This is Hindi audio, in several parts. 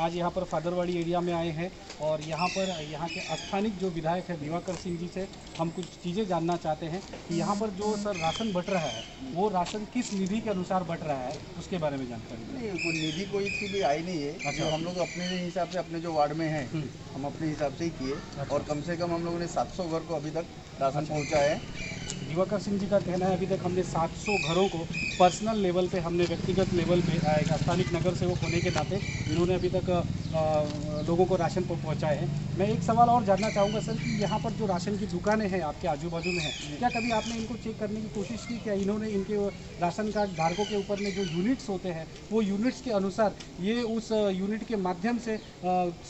आज यहाँ पर फादरवाड़ी एरिया में आए हैं और यहाँ पर यहाँ के स्थानिक जो विधायक है दिवाकर सिंह जी से हम कुछ चीज़ें जानना चाहते हैं कि यहाँ पर जो सर राशन बट रहा है वो राशन किस निधि के अनुसार बट रहा है उसके बारे में जानकारी नहीं कोई निधि कोई की भी आई नहीं है अच्छा। हम लोग अपने हिसाब से अपने जो वार्ड में हैं हम्म। हम अपने हिसाब से ही किए अच्छा। और कम से कम हम लोगों ने 700 घर को अभी तक राशन पहुँचा है दिवाकर सिंह जी का कहना है, अभी तक हमने 700 घरों को पर्सनल लेवल पे, हमने व्यक्तिगत लेवल पे एक स्थानिक नगर सेवक होने के नाते इन्होंने अभी तक लोगों को राशन पहुँ- पहुँचाए हैं। मैं एक सवाल और जानना चाहूँगा सर कि यहाँ पर जो राशन की दुकानें हैं आपके आजू बाजू में हैं, क्या कभी आपने इनको चेक करने की कोशिश की क्या इन्होंने इनके राशन कार्ड धारकों के ऊपर में जो यूनिट्स होते हैं, वो यूनिट्स के अनुसार ये उस यूनिट के माध्यम से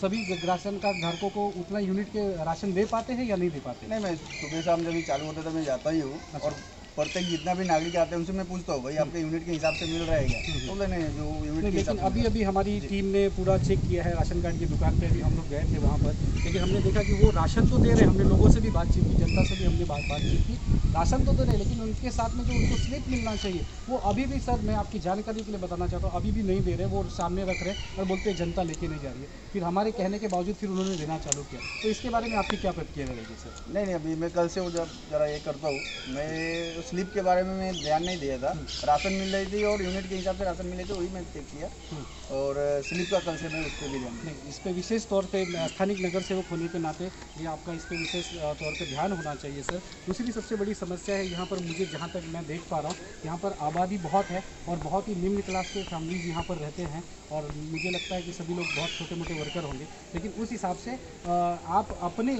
सभी राशन कार्ड धारकों को उतना यूनिट के राशन दे पाते हैं या नहीं दे पाते? नहीं, मैं सुबह शाम जब चालू होता तो मैं जाता ही हूँ। अच्छा। और प्रत्येक जितना भी नागरिक आते हैं उनसे मैं पूछता हूँ भाई आपके यूनिट के हिसाब से मिल रहा है क्या? तो नहीं जो यूनिट के लेकिन अभी अभी हमारी टीम ने पूरा चेक किया है राशन कार्ड की दुकान पे भी हम लोग गए थे वहाँ पर। लेकिन हमने देखा कि वो राशन तो दे रहे हैं हमने लोगों से भी बातचीत की जनता से भी हमने बात बातचीत की राशन तो दे रहे लेकिन उनके साथ में जो उनको स्लिप मिलना चाहिए वो अभी भी सर मैं आपकी जानकारी के लिए बताना चाहता हूँ अभी भी नहीं दे रहे वो सामने रख रहे और बोलते जनता लेके नहीं जा रही है। फिर हमारे कहने के बावजूद फिर उन्होंने देना चालू किया। तो इसके बारे में आपकी क्या प्रतिक्रिया रहेगी सर? नहीं नहीं अभी मैं कल से वो जब जरा ये करता हूँ मैं स्लिप के बारे में मैं ध्यान नहीं दिया था। राशन मिल रही थी और यूनिट के हिसाब से राशन मिले थे, वही मैं चेक किया। और स्लिप का से मैं उस पर भी ध्यान इस पर विशेष तौर पे मैं स्थानिक नगर सेवक होने के नाते ये आपका इस पर विशेष तौर पे ध्यान होना चाहिए, सर। दूसरी सबसे बड़ी समस्या है यहाँ पर मुझे जहाँ तक मैं देख पा रहा हूँ, यहाँ पर आबादी बहुत है और बहुत ही निम्न क्लास के फैमिलीज़ यहाँ पर रहते हैं और मुझे लगता है कि सभी लोग बहुत छोटे मोटे वर्कर होंगे। लेकिन उस हिसाब से आप अपने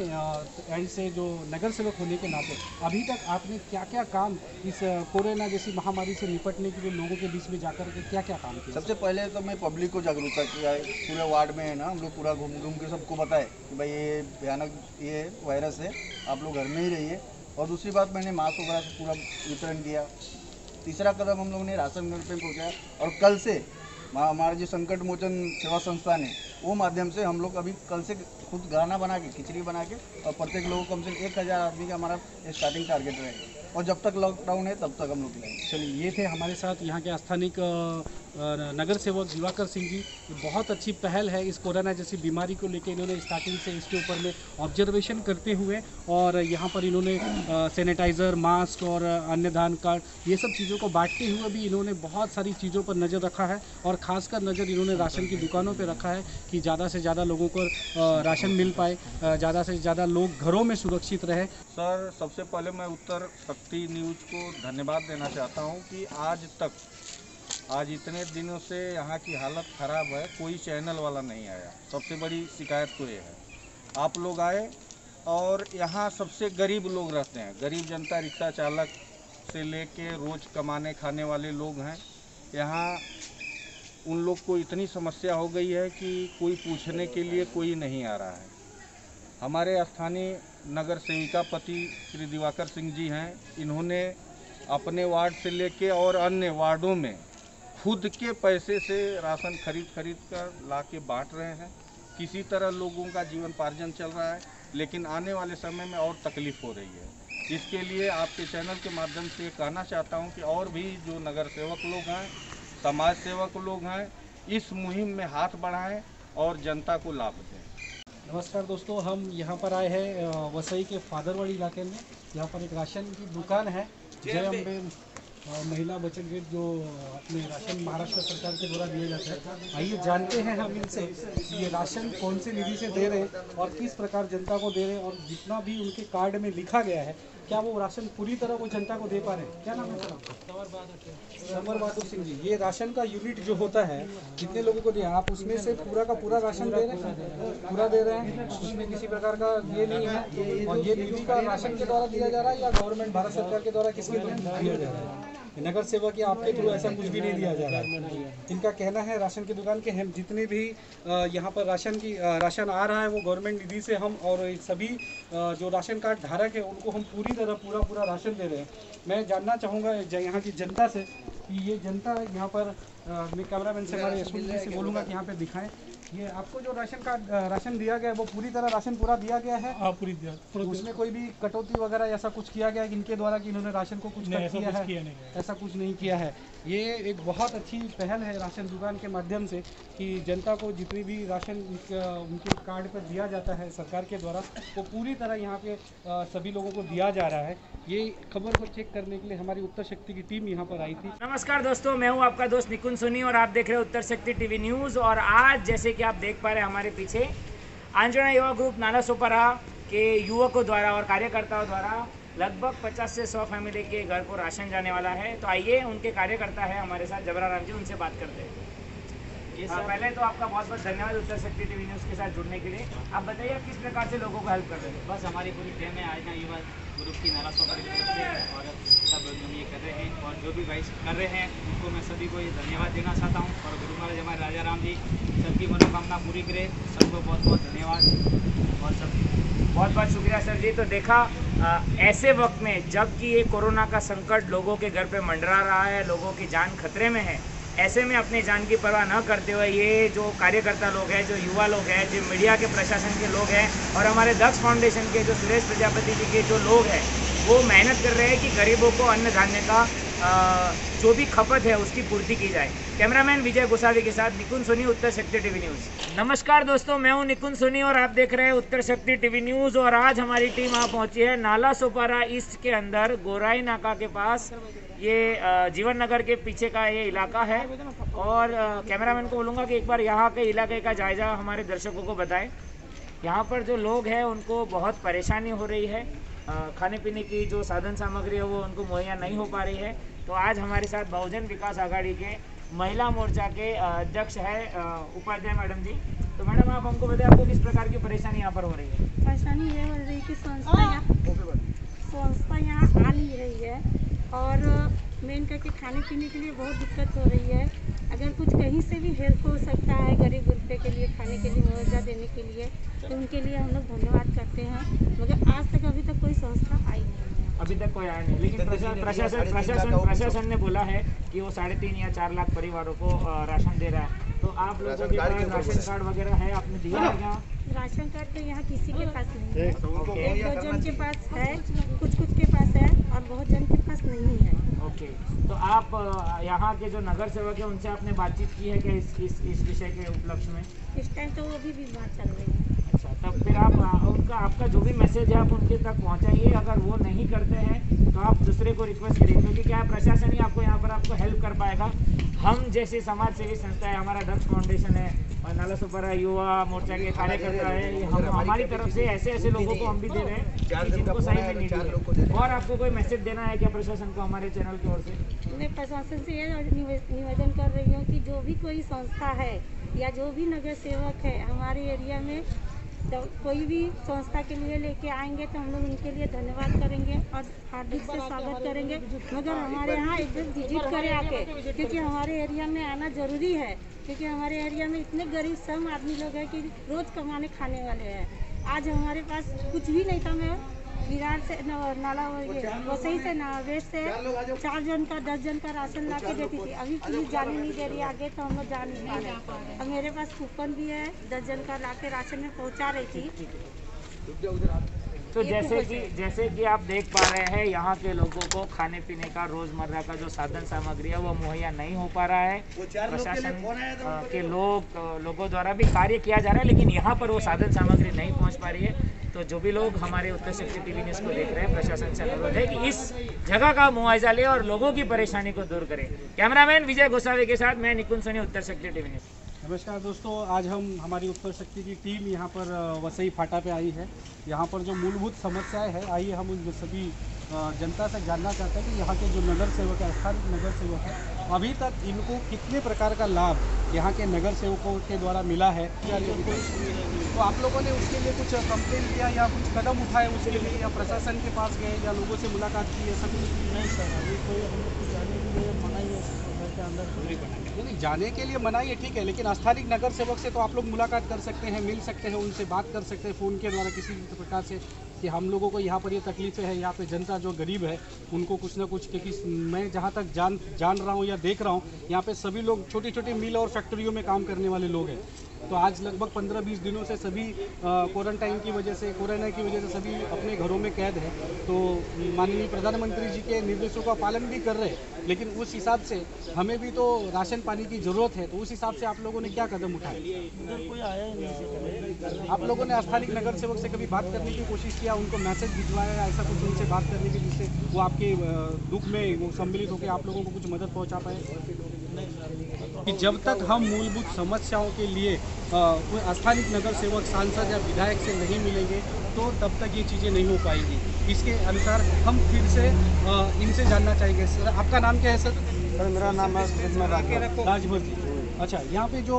एंड से जो नगर सेवक होने के नाते अभी तक आपने क्या क्या काम इस कोरोना जैसी महामारी से निपटने के लिए लोगों के बीच में जाकर के क्या क्या काम किया? सबसे पहले तो मैं पब्लिक को जागरूकता किया है पूरे वार्ड में है ना, हम लोग पूरा घूम घूम के सबको बताए कि भाई ये भयानक ये वायरस है, आप लोग घर में ही रहिए। और दूसरी बात, मैंने मास्क वगैरह से पूरा वितरण किया। तीसरा कदम हम लोग ने राशन घर पर पहुँचाया और कल से हमा- हमारा जो संकट मोचन सेवा संस्थान है, वो माध्यम से हम लोग अभी कल से खुद गाना बना के, खिचड़ी बना के और प्रत्येक लोगों को कम से कम एक हज़ार आदमी का हमारा स्टार्टिंग टारगेट रहेगा। और जब तक लॉकडाउन है तब तक हम लोग चलिए ये थे हमारे साथ यहाँ के स्थानिक अ, नगर सेवक दिवाकर सिंह जी बहुत अच्छी पहल है इस कोरोना जैसी बीमारी को लेकर इन्होंने स्टार्टिंग से इसके ऊपर में ऑब्जर्वेशन करते हुए और यहाँ पर इन्होंने सैनिटाइज़र मास्क और अन्य धान कार्ड ये सब चीज़ों को बांटते हुए भी इन्होंने बहुत सारी चीज़ों पर नज़र रखा है और ख़ासकर नज़र इन्होंने राशन की दुकानों पर रखा है कि ज़्यादा से ज़्यादा लोगों को राशन मिल पाए ज़्यादा से ज़्यादा लोग घरों में सुरक्षित रहे। सर, सबसे पहले मैं उत्तर शक्ति न्यूज़ को धन्यवाद देना चाहता हूँ कि आज तक आज इतने दिनों से यहाँ की हालत ख़राब है, कोई चैनल वाला नहीं आया। सबसे बड़ी शिकायत तो ये है। आप लोग आए और यहाँ सबसे गरीब लोग रहते हैं। गरीब जनता, रिक्शा चालक से लेके रोज़ कमाने, खाने वाले लोग हैं। यहाँ उन लोग को इतनी समस्या हो गई है कि कोई पूछने के लिए कोई नहीं आ रहा है। हमारे स्थानीय नगर सेविका पति श्री दिवाकर सिंह जी हैं। इन्होंने अपने वार्ड से लेके और अन्य वार्डों में खुद के पैसे से राशन खरीद खरीद कर ला के बांट रहे हैं। किसी तरह लोगों का जीवन पार्जन चल रहा है लेकिन आने वाले समय में और तकलीफ़ हो रही है। इसके लिए आपके चैनल के माध्यम से ये कहना चाहता हूँ कि और भी जो नगर सेवक लोग हैं समाज सेवक लोग हैं इस मुहिम में हाथ बढ़ाएँ और जनता को लाभ दें। नमस्कार दोस्तों हम यहाँ पर आए हैं वसई के फादरवाड़ी इलाके में। यहाँ पर एक राशन की दुकान है जय अम्बे अ, महिला बचत गेट जो अपने राशन महाराष्ट्र सरकार के द्वारा दिए जाते हैं। आइए जानते हैं हम इनसे ये राशन कौन से निधि से दे रहे हैं और किस प्रकार जनता को दे रहे हैं और जितना भी उनके कार्ड में लिखा गया है क्या वो राशन पूरी तरह वो जनता को दे पा रहे हैं? क्या नाम है सर समर बहादुर सिंह जी। ये राशन का यूनिट जो होता है कितने लोगों को दिया आप उसमें से पूरा का पूरा राशन दे रहे हैं? पूरा दे रहे हैं? उसमें किसी प्रकार का ये नहीं है? और ये निधि का राशन के द्वारा दिया जा रहा है या गवर्नमेंट भारत सरकार के द्वारा किसके द्वारा दिया जा रहा है? नगर सेवा या आपके थ्रू ऐसा कुछ भी नहीं दिया जा रहा है। इनका कहना है, राशन की दुकान के हम जितने भी यहाँ पर राशन की राशन आ रहा है, वो गवर्नमेंट निधि से हम और सभी जो राशन कार्ड धारक है, उनको हम पूरी तरह पूरा पूरा राशन दे रहे हैं। मैं जानना चाहूँगा यहाँ की जनता से कि ये जनता यहाँ पर मैं से हमारे यशवंत जी से बोलूँगा कि यहाँ पर दिखाएँ। ये आपको जो राशन कार्ड राशन दिया गया है वो पूरी तरह राशन पूरा दिया गया है? हाँ पूरी दिया पूरा दिया। उसमें कोई भी कटौती वगैरह ऐसा कुछ किया गया है इनके द्वारा कि इन्होंने राशन को कुछ नहीं कट ऐसा किया कुछ है? किया ऐसा कुछ नहीं किया है। ये एक बहुत अच्छी पहल है राशन दुकान के माध्यम से कि जनता को जितनी भी राशन उनके कार्ड पर दिया जाता है सरकार के द्वारा वो पूरी तरह यहाँ पे सभी लोगों को दिया जा रहा है। ये खबर को चेक करने के लिए हमारी उत्तर शक्ति की टीम यहाँ पर आई थी। नमस्कार दोस्तों मैं हूँ आपका दोस्त निकुंज सोनी और आप देख रहे हैं उत्तर शक्ति टीवी न्यूज़। और आज जैसे कि आप देख पा रहे हैं हमारे पीछे। आंजना युवा ग्रुप नाला सोपारा के युवकों द्वारा और कार्यकर्ताओं द्वारा लगभग 50 से 100 फैमिली के घर को राशन जाने वाला है। तो आइए उनके कार्यकर्ता है हमारे साथ जबरा राम जी उनसे बात करते हैं। हाँ, पहले तो आपका बहुत बहुत धन्यवाद उत्तर शक्ति टीवी न्यूज़ के साथ जुड़ने के लिए। आप बताइए आप किस प्रकार से लोगों को हेल्प कर रहे हैं? बस हमारी पूरी टीम है आज ना युवा ग्रुप की नारा सोपारी और सब हम ये कर रहे हैं और जो भी भाई कर रहे हैं उनको मैं सभी को ये धन्यवाद देना चाहता हूँ और गुरु महाराज हमारे राजा राम जी सबकी मनोकामना पूरी करे। सबको बहुत बहुत धन्यवाद और सब बहुत बहुत शुक्रिया सर जी। तो देखा अ, ऐसे वक्त में जबकि ये कोरोना का संकट लोगों के घर पे मंडरा रहा है लोगों की जान खतरे में है ऐसे में अपनी जान की परवाह न करते हुए ये जो कार्यकर्ता लोग हैं जो युवा लोग हैं जो मीडिया के प्रशासन के लोग हैं और हमारे दक्ष फाउंडेशन के जो सुरेश प्रजापति जी के जो लोग हैं वो मेहनत कर रहे हैं कि गरीबों को अन्न धान्य का अ, जो भी खपत है उसकी पूर्ति की जाए। कैमरामैन विजय गोसावी के साथ निकुंज सोनी उत्तर शक्ति टीवी न्यूज़। नमस्कार दोस्तों मैं हूँ निकुंज सोनी और आप देख रहे हैं उत्तर शक्ति टीवी न्यूज़ और आज हमारी टीम वहाँ पहुँची है नाला सोपारा ईस्ट के अंदर गोराई नाका के पास। ये जीवन नगर के पीछे का ये इलाका है और कैमरामैन को बोलूँगा कि एक बार यहाँ के इलाके का जायजा हमारे दर्शकों को बताएँ। यहाँ पर जो लोग हैं उनको बहुत परेशानी हो रही है। खाने पीने की जो साधन सामग्री है वो उनको मुहैया नहीं हो पा रही है। तो आज हमारे साथ बहुजन विकास आघाड़ी के महिला मोर्चा के अध्यक्ष है उपाध्याय मैडम जी। तो मैडम आप हमको बताएँ आपको किस प्रकार की परेशानी यहाँ पर हो रही है? परेशानी ये हो रही है कि संस्था यहाँ संस्था यहाँ आ नहीं रही है। और मेन करके खाने पीने के लिए बहुत दिक्कत हो रही है। अगर कुछ कहीं से भी हेल्प हो सकता है गरीब गुरबे के लिए खाने के लिए मुआवजा देने के लिए तो उनके लिए हम लोग धन्यवाद करते हैं। मगर आज तक अभी तक कोई संस्था आई नहीं। अभी तक कोई आया नहीं। लेकिन प्रशा- प्रशासन प्रशासन प्रशासन ने बोला है कि वो साढ़े तीन या चार लाख परिवारों को राशन दे रहा है। तो आप लोगों के पास राशन कार्ड वगैरह है? आपने दिया है क्या राशन कार्ड तो यहाँ किसी के पास नहीं है। एक दो जन के पास है कुछ कुछ के पास है और बहुत जन के पास नहीं है। ओके तो आप यहाँ के जो नगर सेवक है उनसे आपने बातचीत की है क्या इस इस इस विषय के उपलक्ष्य में? इस टाइम तो वो भी बीमार चल रही है। अच्छा तब फिर आप उनका आपका जो भी मैसेज है आप उनके तक पहुँचाइए। अगर वो नहीं करते हैं तो आप दूसरे को रिक्वेस्ट करिए क्योंकि क्या प्रशासन ही आपको पर आपको हेल्प कर पाएगा हम जैसे समाज सेवी संस्था है हमारा दक्ष फाउंडेशन है और नाला सुपरा युवा मोर्चा के कार्यकर्ता है हम हमारी तरफ़ से ऐसे ऐसे लोगों को हम भी दे रहे हैं जिनको सही में नीड है। और आपको कोई मैसेज देना है क्या प्रशासन को हमारे चैनल की ओर से? मैं प्रशासन से निवेदन कर रही हूँ कि जो भी कोई संस्था है या जो भी नगर सेवक है हमारे एरिया में तो कोई भी संस्था के लिए लेके आएँगे तो हम लोग उनके लिए धन्यवाद करेंगे और हार्दिक से स्वागत करेंगे। मगर हमारे यहाँ एक दिन विज़िट करें आके, क्योंकि हमारे एरिया में आना ज़रूरी है, क्योंकि हमारे एरिया में इतने गरीब सम आदमी लोग हैं कि रोज कमाने खाने वाले हैं। आज हमारे पास कुछ भी नहीं था मैं विरार से न- नाला वसई से ना वेस्ट से चार जन का दस जन का राशन ला के देती थी। अभी पुलिस जाने नहीं दे रही आगे तो हम लोग जा नहीं पा रहे। अब मेरे पास कूपन भी है दस जन का ला के राशन में पहुँचा रही थी। तो जैसे कि जैसे कि आप देख पा रहे हैं यहाँ के लोगों को खाने पीने का रोज़मर्रा का जो साधन सामग्री है वो मुहैया नहीं हो पा रहा है। प्रशासन के लोग लोगों द्वारा भी कार्य किया जा रहा है लेकिन यहाँ पर वो साधन सामग्री नहीं पहुँच पा रही है। तो जो भी लोग हमारे उत्तर शक्ति टीवी न्यूज़ को देख रहे हैं, प्रशासन से अनुरोध है कि इस जगह का मुआवजा ले और लोगों की परेशानी को दूर करें। कैमरामैन विजय गोसावी के साथ मैं निकुंज सोनी, उत्तर शक्ति टीवी न्यूज़। नमस्कार दोस्तों, आज हम हमारी उत्तर शक्ति की टीम यहाँ पर वसई फाटा पे आई है। यहाँ पर जो मूलभूत समस्याएँ हैं, आइए हम उन सभी जनता से जानना चाहते हैं कि यहाँ के जो नगर सेवक है स्थानीय नगर सेवक है अभी तक इनको कितने प्रकार का लाभ यहाँ के नगर सेवकों के द्वारा मिला है? तो आप लोगों ने उसके लिए कुछ कंप्लेन किया या कुछ कदम उठाए उसके लिए या प्रशासन के पास गए या लोगों से मुलाकात की ऐसा कुछ? नहीं सर अभी कोई हम लोग को जाने के लिए मना ही है के अंदर नहीं नहीं जाने के लिए मना ही है ठीक है लेकिन स्थानिक नगर सेवक से तो आप लोग मुलाकात कर सकते हैं मिल सकते हैं उनसे बात कर सकते हैं फ़ोन के द्वारा किसी भी प्रकार से कि हम लोगों को यहाँ पर ये तकलीफें हैं, यहाँ पे जनता जो गरीब है, उनको कुछ ना कुछ, क्योंकि मैं जहाँ तक जान जान रहा हूँ या देख रहा हूँ, यहाँ पे सभी लोग छोटी छोटी मिल और फैक्ट्रियों में काम करने वाले लोग हैं। तो आज लगभग पंद्रह बीस दिनों से सभी क्वारंटाइन की वजह से कोरोना की वजह से सभी अपने घरों में कैद है। तो माननीय प्रधानमंत्री जी के निर्देशों का पालन भी कर रहे हैं, लेकिन उस हिसाब से हमें भी तो राशन पानी की ज़रूरत है तो उस हिसाब से आप लोगों ने क्या कदम उठाए? आप लोगों ने स्थानीय नगर सेवक से कभी बात करने की कोशिश किया? उनको मैसेज भिजवाया ऐसा कुछ उनसे बात करने की जिससे वो आपके दुख में वो सम्मिलित होकर आप लोगों को कुछ मदद पहुँचा पाए? कि जब तक हम मूलभूत समस्याओं के लिए कोई स्थानिक नगर सेवक सांसद या विधायक से नहीं मिलेंगे तो तब तक ये चीज़ें नहीं हो पाएँगी। इसके अनुसार हम फिर से इनसे जानना चाहेंगे। सर आपका नाम क्या है सर? सर मेरा नाम है राजभर जी। अच्छा यहाँ पे जो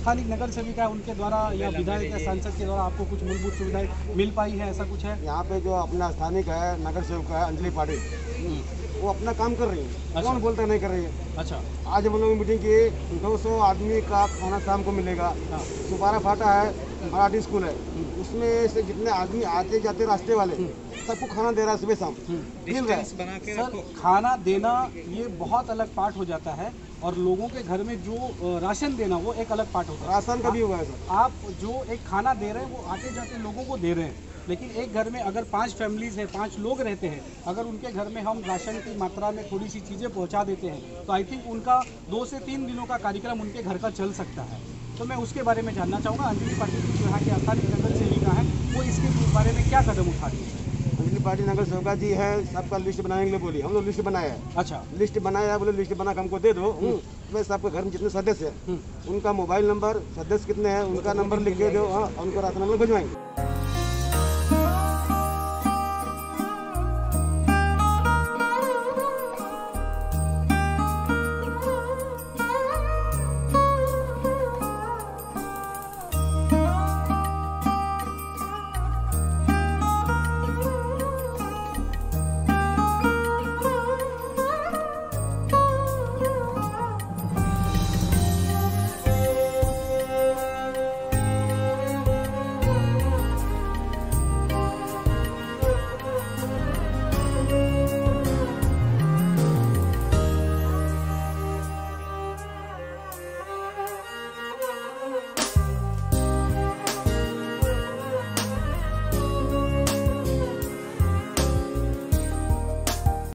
स्थानिक नगर सेविका है उनके द्वारा या विधायक या सांसद के द्वारा आपको कुछ मूलभूत सुविधाएँ मिल पाई है ऐसा कुछ है? यहाँ पे जो अपना स्थानिक है नगर सेवक है अंजलि पाटिल वो अपना काम कर रही है। अच्छा। कौन बोलता नहीं कर रही है? अच्छा। आज हम लोग मीटिंग की 200 आदमी का खाना शाम को मिलेगा। हाँ। सुपारा फाटा है मराठी स्कूल है। उसमें से जितने आदमी आते जाते रास्ते वाले सबको खाना दे रहा है सुबह शाम। मिल रहा है। खाना देना ये बहुत अलग पार्ट हो जाता है। और लोगों के घर में जो राशन देना वो एक अलग पार्ट होता है। राशन का भी हुआ है सर आप जो एक खाना दे रहे हैं वो आते जाते लोगों को दे रहे हैं। लेकिन एक घर में अगर पाँच फैमिलीज़ हैं पाँच लोग रहते हैं अगर उनके घर में हम राशन की मात्रा में थोड़ी सी चीज़ें पहुँचा देते हैं तो आई थिंक उनका दो से तीन दिनों का कार्यक्रम उनके घर का चल सकता है। तो मैं उसके बारे में जानना चाहूँगा। अंजलि पाटिल जी यहाँ के स्थानीय नगर सेविका है वो इसके बारे में क्या कदम उठा रही है? पाटिल नगर सेवका जी है सबका लिस्ट बनाने के लिए बोली। हम लोग लिस्ट बनाया है। अच्छा। लिस्ट बनाया बोले लिस्ट बना के हमको दे दो। हम्म, मैं सबके घर में जितने सदस्य है उनका मोबाइल नंबर सदस्य कितने हैं उनका नंबर लिख के दो हाँ उनको राशन हम लोग भिजवाएँगे।